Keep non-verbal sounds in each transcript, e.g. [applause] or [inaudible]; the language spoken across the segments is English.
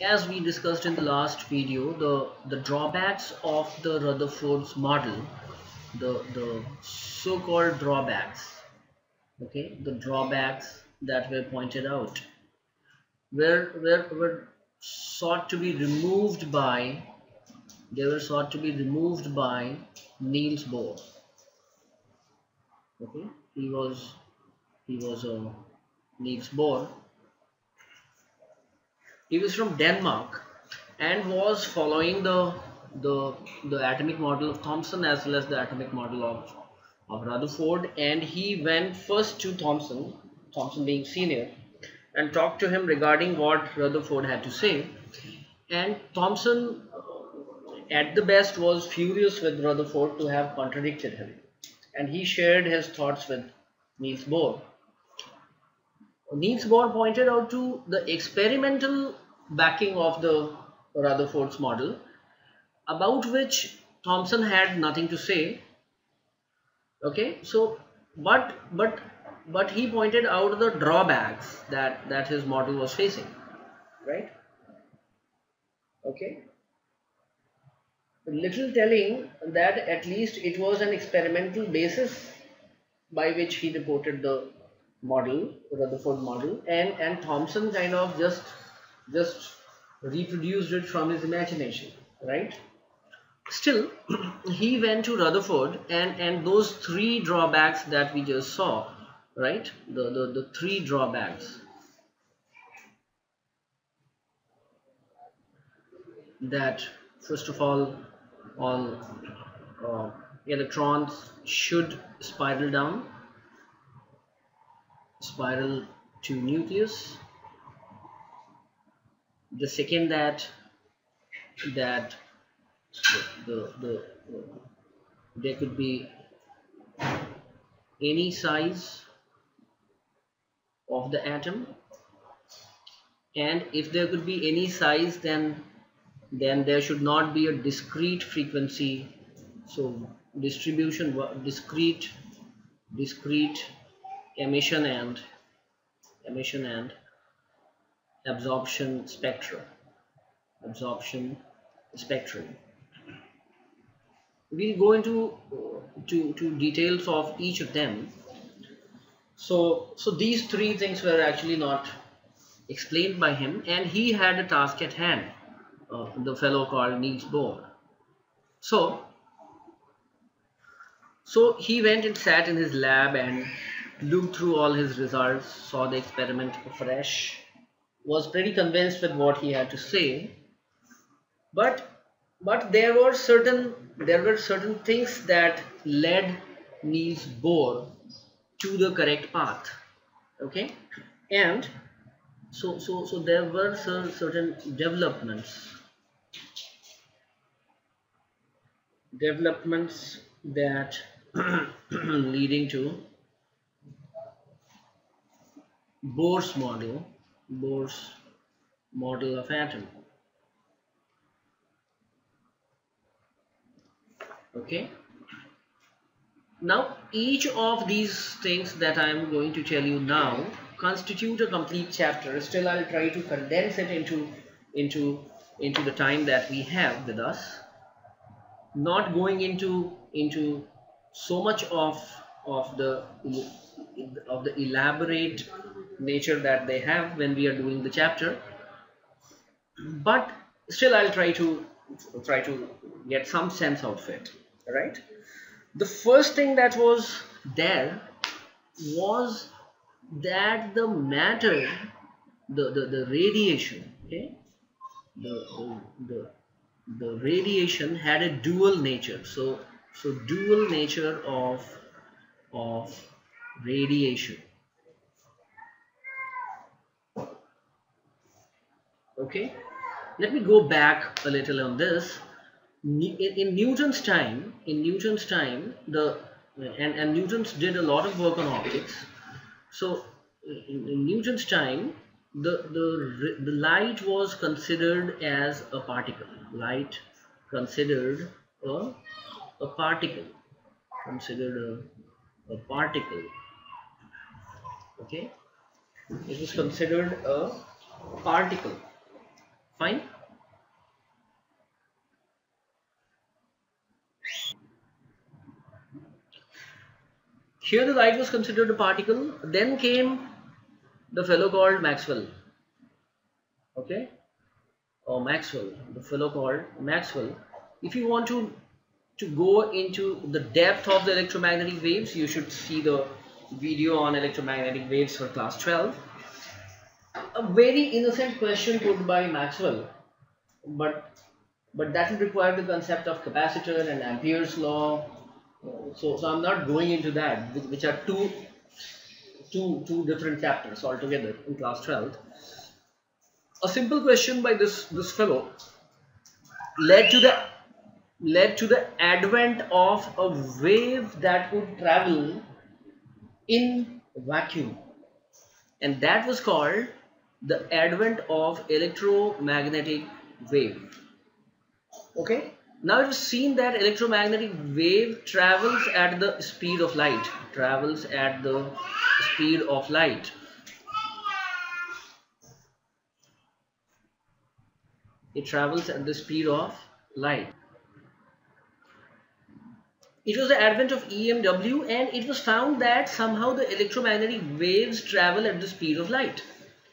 as we discussed in the last video, the, the drawbacks of the Rutherford's model, the, the so-called drawbacks, okay, the drawbacks that were pointed out, were, were, were sought to be removed by, they were sought to be removed by Niels Bohr. Okay, he was, he was a Niels Bohr he was from Denmark and was following the the the atomic model of Thomson as well as the atomic model of of Rutherford. And he went first to Thomson Thomson being senior and talked to him regarding what Rutherford had to say. And Thomson at the best was furious with Rutherford to have contradicted him. And he shared his thoughts with Niels Bohr. Niels Bohr pointed out to the experimental backing of the Rutherford's model about which Thomson had nothing to say. Okay so but but but he pointed out the drawbacks that that his model was facing right? Okay. Little telling that at least it was an experimental basis by which he reported the model, Rutherford model, and and Thomson kind of just just reproduced it from his imagination, right? Still, [clears throat] he went to Rutherford, and and those three drawbacks that we just saw, right? The the the three drawbacks that first of all all uh, electrons should spiral down spiral to nucleus the second that that the, the, the there could be any size of the atom. And if there could be any size then then there should not be a discrete frequency. So distribution discrete discrete emission and emission and absorption spectra absorption spectrum. We'll go into to, to details of each of them. So so these three things were actually not explained by him and he had a task at hand uh, the fellow called Niels Bohr. So so he went and sat in his lab and looked through all his results, saw the experiment afresh, was pretty convinced with what he had to say. But but there were certain there were certain things that led Niels Bohr to the correct path. Okay, and so so so there were certain developments developments that [clears throat] leading to Bohr's model, Bohr's model of atom. Okay. Now each of these things that I am going to tell you now constitute a complete chapter. Still I'll try to condense it into into into the time that we have with us. Not going into into so much of of the of the elaborate nature that they have when we are doing the chapter. But still I'll try to try to get some sense of it right? The first thing that was there was that the matter the the, the radiation okay? The, the the the radiation had a dual nature. So so dual nature of of radiation okay? Let me go back a little on this. In, Newton's time in Newton's time the and, and Newton's did a lot of work on optics. So in, in Newton's time the, the the light was considered as a particle. Light considered a, a particle. Considered a, a particle. Okay? It was considered a particle fine. Here the light was considered a particle then came the fellow called Maxwell. Okay? Or Maxwell the fellow called Maxwell. If you want to to go into the depth of the electromagnetic waves you should see the video on electromagnetic waves for class 12 a very innocent question put by Maxwell but but that would require the concept of capacitor and Ampere's law. So so I'm not going into that which are two two two different chapters altogether in class 12 a simple question by this this fellow led to the led to the advent of a wave that could travel in vacuum. And that was called the advent of electromagnetic wave. Okay? Now it is seen that electromagnetic wave travels at the speed of light. Travels at the speed of light. It travels at the speed of light. It was the advent of EMW and it was found that somehow the electromagnetic waves travel at the speed of light.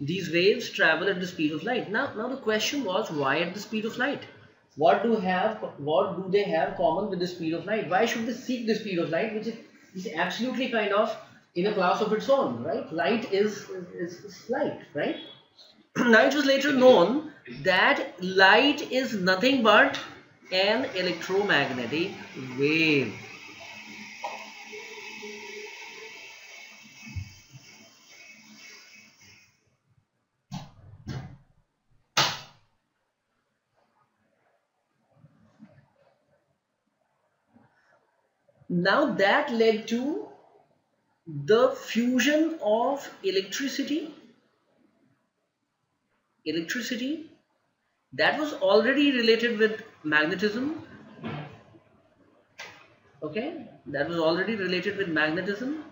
These waves travel at the speed of light. Now, now the question was why at the speed of light? What do have what do they have common with the speed of light? Why should they seek the speed of light, which is, absolutely kind of in a class of its own, right? Light is, is, is light, right? [clears throat] now it was later known that light is nothing but an electromagnetic wave. Now that led to the fusion of electricity. Electricity that was already related with magnetism. Okay? That was already related with magnetism.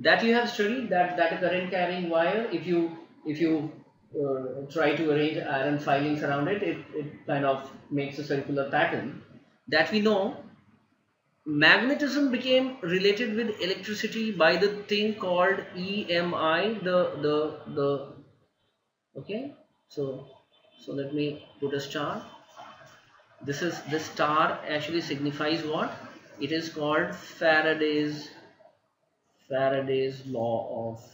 That you have studied that that a current carrying wire if you if you uh, try to arrange iron filings around it, it it kind of makes a circular pattern. That we know magnetism became related with electricity by the thing called EMI the the the okay? So so let me put a star. This is this star actually signifies what? It is called Faraday's Faraday's law of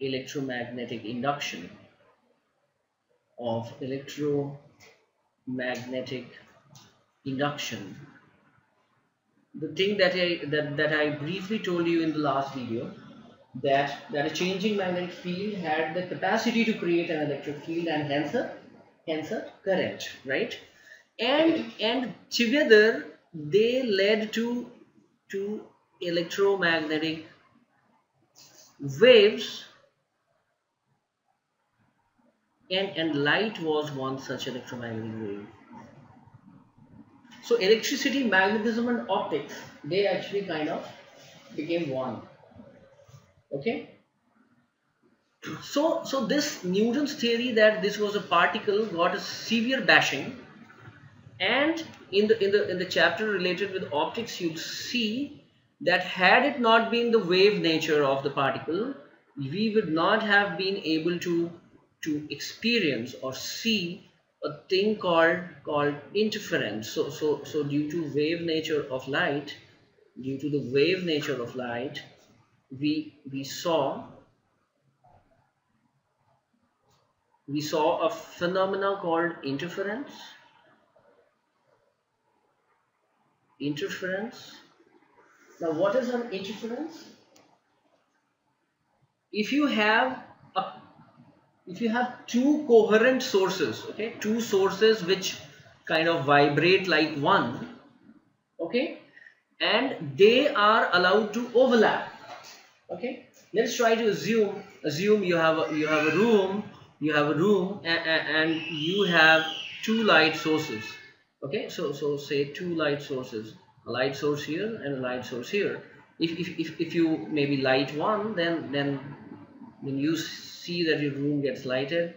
electromagnetic induction of electromagnetic induction the thing that I that, that I briefly told you in the last video that that a changing magnetic field had the capacity to create an electric field and hence a hence a current right? And and together they led to to electromagnetic waves. And and light was one such electromagnetic wave so electricity magnetism and optics they actually kind of became one. Okay? So so this newton's theory that this was a particle got a severe bashing and in the in the in the chapter related with optics you'll see that had it not been the wave nature of the particle we would not have been able to to experience or see a thing called called interference. So so so due to wave nature of light due to the wave nature of light we we saw we saw a phenomenon called interference. Interference. Now what is an interference? If you have a if you have two coherent sources okay two sources which kind of vibrate like one okay and they are allowed to overlap okay let's try to assume assume you have a, you have a room you have a room and, and you have two light sources okay so so say two light sources a light source here and a light source here. If, if, if, if you maybe light one then then when you see that your room gets lighted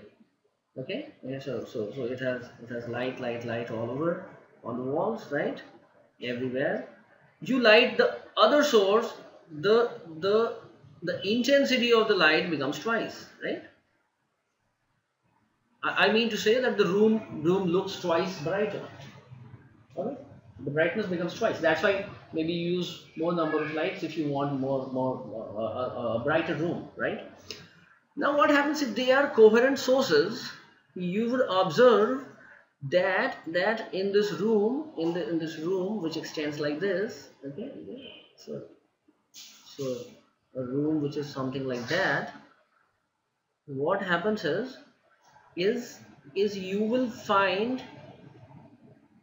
okay? Yeah, so so so it has it has light light light all over on the walls right? Everywhere. You light the other source the the the intensity of the light becomes twice right? I, I mean to say that the room room looks twice brighter. Okay the brightness becomes twice. That's why maybe use more number of lights if you want more more uh, a, uh, uh, brighter room right? Now what happens if they are coherent sources? You would observe that that in this room in the in this room which extends like this okay so so a room which is something like that what happens is is is you will find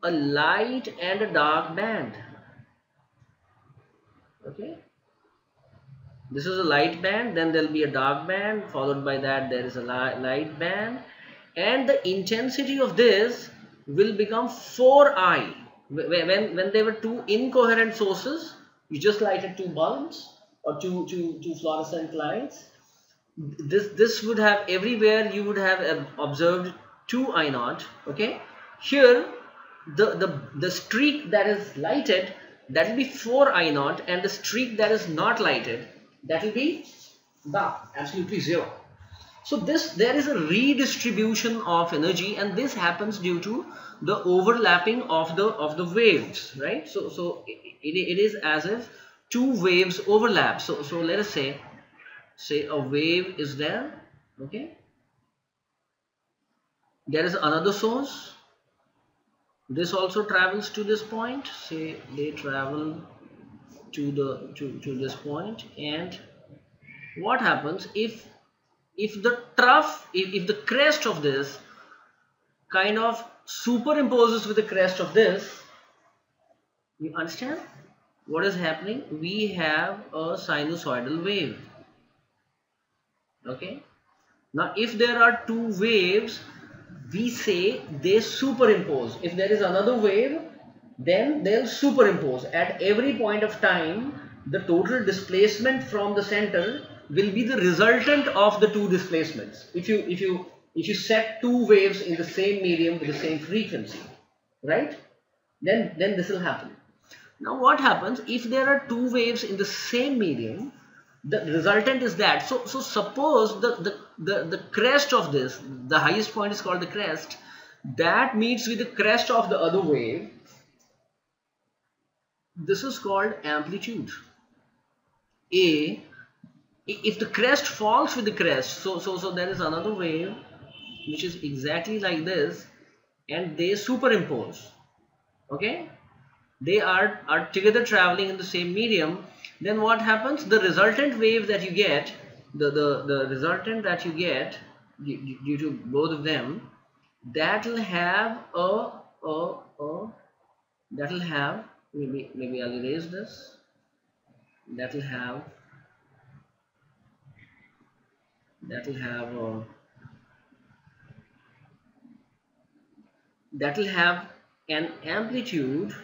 a light and a dark band. Okay? This is a light band then there'll be a dark band followed by that there is a light band. And the intensity of this will become 4i when when there were two incoherent sources you just lighted two bulbs or two two two fluorescent lights. This this would have everywhere you would have um, observed 2 i naught okay? Here the the the streak that is lighted that will be 4 i naught and the streak that is not lighted that will be dark absolutely zero. So this there is a redistribution of energy and this happens due to the overlapping of the of the waves right? So so it, it is as if two waves overlap. So so let us say say a wave is there okay? There is another source this also travels to this point. Say they travel to the to, to this point and what happens if if the trough if, if the crest of this kind of superimposes with the crest of this you understand? What is happening? We have a sinusoidal wave. Okay? Now if there are two waves we say they superimpose. If there is another wave then they'll superimpose. At every point of time the total displacement from the center will be the resultant of the two displacements. If you if you if you set two waves in the same medium with the same frequency right? Then then this will happen. Now what happens if there are two waves in the same medium the resultant is that. So so suppose the, the the the crest of this the highest point is called the crest that meets with the crest of the other wave. This is called amplitude. A if the crest falls with the crest so so so there is another wave which is exactly like this and they superimpose. Okay? They are are together traveling in the same medium then what happens? The resultant wave that you get the the, the resultant that you get due to both of them that will have a a a that will have maybe maybe I'll erase this. That will have that will have a, that will have an amplitude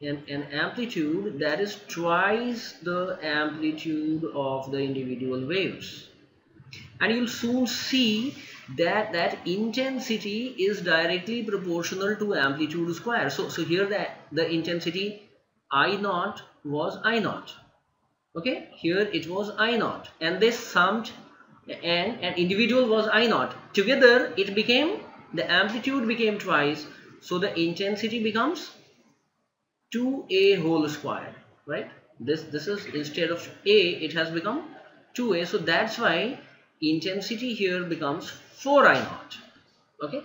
an, an amplitude that is twice the amplitude of the individual waves. And you'll soon see that that intensity is directly proportional to amplitude square. So so here that the intensity i naught was i naught. Okay? Here it was i naught. And they summed and an individual was i naught. Together it became the amplitude became twice so the intensity becomes 2a whole square right? This this is instead of a it has become 2a so that's why intensity here becomes 4i naught okay?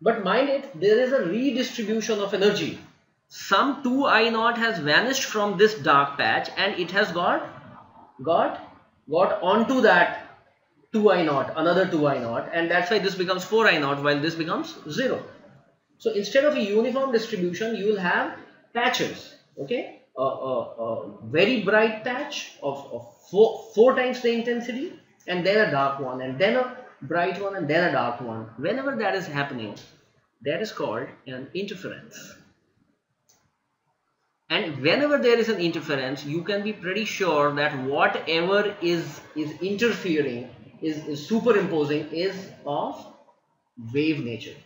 But mind it there is a redistribution of energy. Some 2i naught has vanished from this dark patch and it has got got got onto that 2i naught another 2i naught and that's why this becomes 4i naught while this becomes 0 so instead of a uniform distribution you will have patches okay? A, very bright patch of, of four, four times the intensity and then a dark one and then a bright one and then a dark one. Whenever that is happening that is called an interference. And whenever there is an interference you can be pretty sure that whatever is is interfering is, is superimposing is of wave nature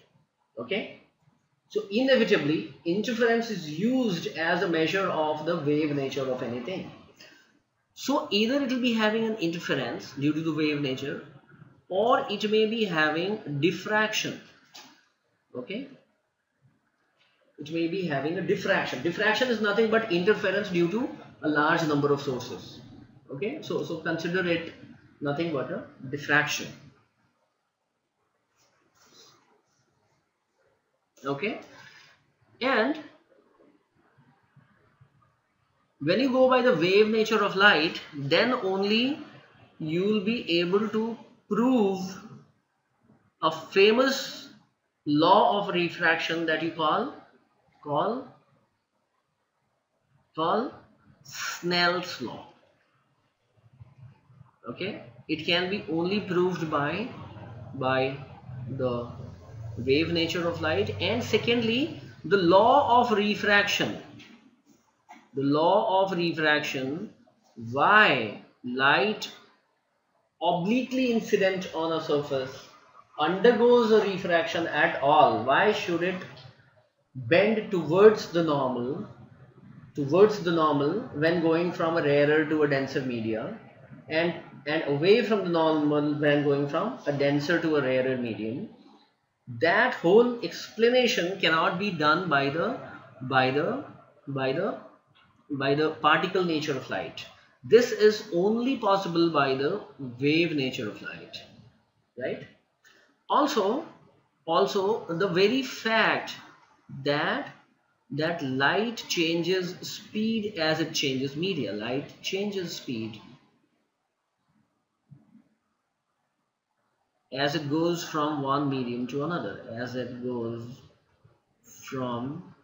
okay so inevitably interference is used as a measure of the wave nature of anything. So either it will be having an interference due to the wave nature or it may be having diffraction okay? It may be having a diffraction. Diffraction is nothing but interference due to a large number of sources okay? So so consider it nothing but a diffraction okay? And when you go by the wave nature of light then only you will be able to prove a famous law of refraction that you call call call Snell's law. Okay? It can be only proved by by the wave nature of light and secondly the law of refraction. The law of refraction why light obliquely incident on a surface undergoes a refraction at all? Why should it bend towards the normal towards the normal when going from a rarer to a denser media and and away from the normal when going from a denser to a rarer medium that whole explanation cannot be done by the by the by the by the particle nature of light. This is only possible by the wave nature of light right? Also also the very fact that that light changes speed as it changes media light changes speed as it goes from one medium to another as it goes from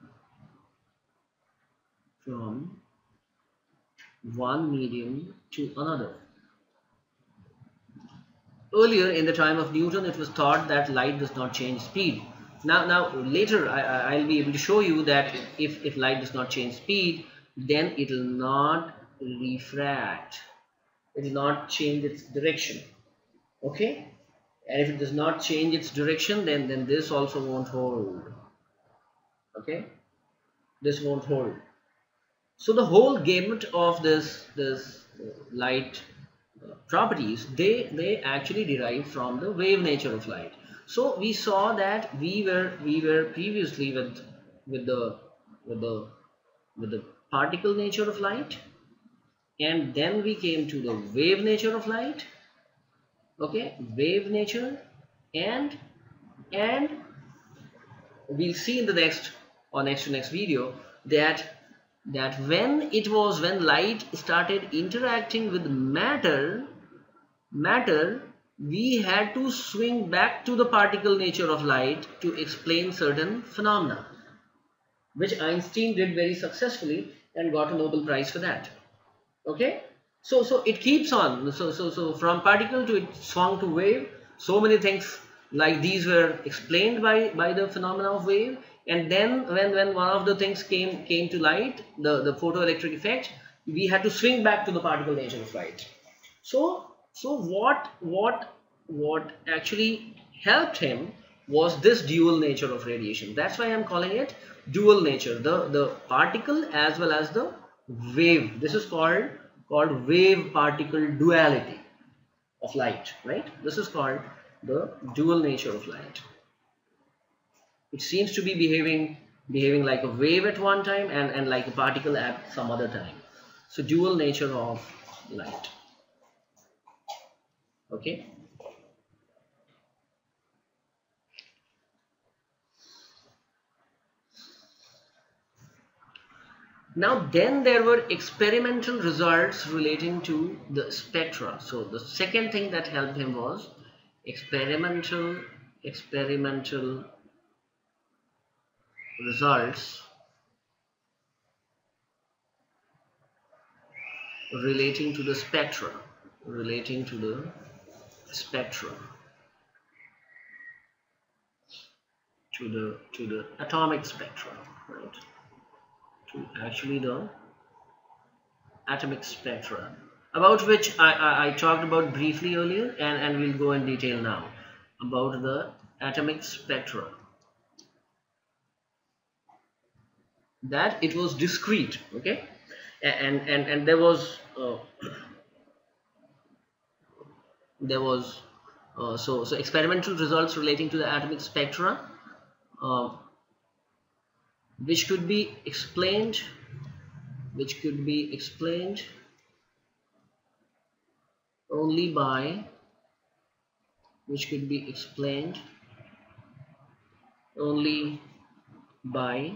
from one medium to another. Earlier in the time of Newton it was thought that light does not change speed. Now now later I, will be able to show you that if, if light does not change speed then it will not refract. It will not change its direction. Okay and if it does not change its direction then then this also won't hold. Okay? This won't hold. So the whole gamut of this this light uh, properties they they actually derive from the wave nature of light. So we saw that we were we were previously with with the with the with the particle nature of light and then we came to the wave nature of light okay? Wave nature and and we'll see in the next or next to next video that that when it was when light started interacting with matter matter we had to swing back to the particle nature of light to explain certain phenomena which Einstein did very successfully and got a Nobel Prize for that. Okay so, so it keeps on. So, so, so from particle to it swung to wave. So many things like these were explained by, by the phenomena of wave. And then when, when one of the things came, came to light, the, the photoelectric effect, we had to swing back to the particle nature of light. So, so what, what, what actually helped him was this dual nature of radiation. That's why I'm calling it dual nature, the, the particle as well as the wave. This is called called wave particle duality of light right? This is called the dual nature of light. It seems to be behaving behaving like a wave at one time and and like a particle at some other time. So dual nature of light. Okay Now then there were experimental results relating to the spectra. So the second thing that helped him was experimental experimental results relating to the spectra relating to the spectra to the to the atomic spectrum right to actually the atomic spectra about which I, I, I talked about briefly earlier and, and we'll go in detail now about the atomic spectra that it was discrete okay? And and and there was uh, there was uh, so so experimental results relating to the atomic spectra uh, which could be explained which could be explained only by which could be explained only by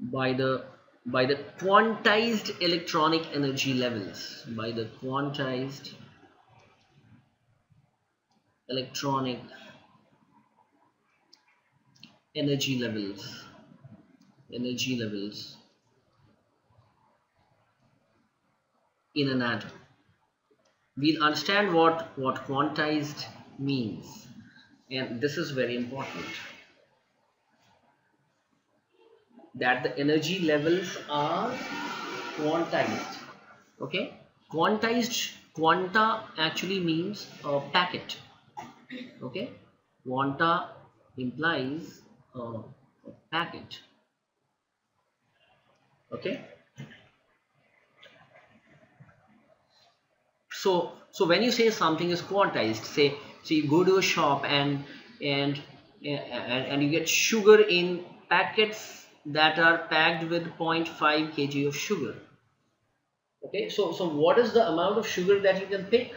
by the by the quantized electronic energy levels by the quantized electronic energy levels. Energy levels. In an atom we'll understand what what quantized means. And this is very important. That the energy levels are quantized. Okay? Quantized quanta actually means a packet. Okay? Quanta implies a packet okay? So so when you say something is quantized say so you go to a shop and and and, and you get sugar in packets that are packed with 0.5 kg of sugar. Okay? So so what is the amount of sugar that you can pick?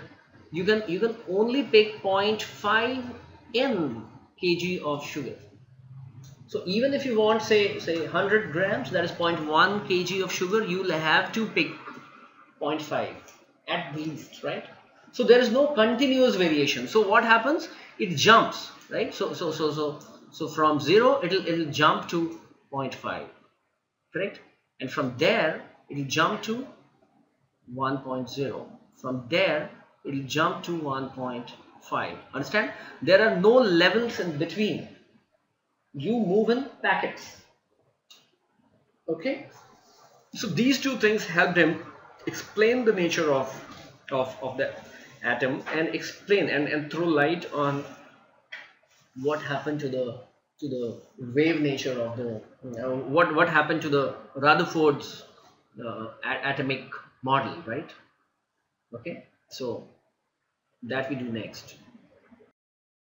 You can you can only pick 0.5 m kg of sugar so even if you want say say 100 grams that is 0.1 kg of sugar you will have to pick 0.5 at least right? So there is no continuous variation. So what happens? It jumps right? So so so so so from 0 it'll it'll jump to 0.5 correct? And from there it will jump to 1.0 from there it will jump to 1.5 understand? There are no levels in between you move in packets. Okay? So these two things helped him explain the nature of of, of the atom and explain and, and throw light on what happened to the to the wave nature of the uh, what what happened to the Rutherford's uh, atomic model right? Okay? So that we do next